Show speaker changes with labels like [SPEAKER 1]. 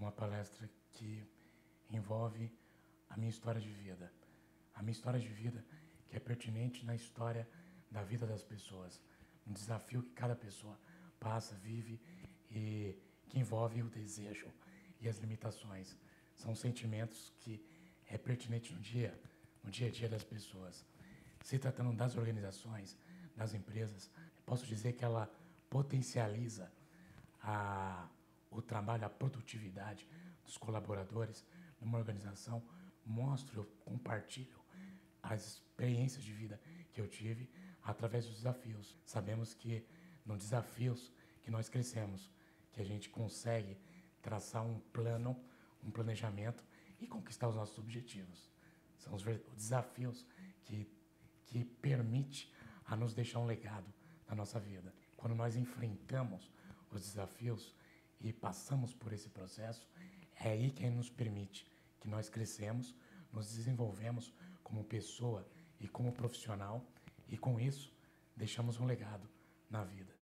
[SPEAKER 1] uma palestra que envolve a minha história de vida. A minha história de vida que é pertinente na história da vida das pessoas. Um desafio que cada pessoa passa, vive e que envolve o desejo e as limitações. São sentimentos que é pertinente no dia, no dia a dia das pessoas. Se tratando das organizações, das empresas, posso dizer que ela potencializa a, o trabalho, a produtividade dos colaboradores numa organização, mostro, compartilho as experiências de vida que eu tive através dos desafios. Sabemos que nos desafios que nós crescemos, que a gente consegue traçar um plano, um planejamento e conquistar os nossos objetivos. São os desafios que, que permite a nos deixar um legado na nossa vida. Quando nós enfrentamos os desafios e passamos por esse processo, é aí que nos permite que nós crescemos, nos desenvolvemos como pessoa e como profissional e com isso deixamos um legado na vida.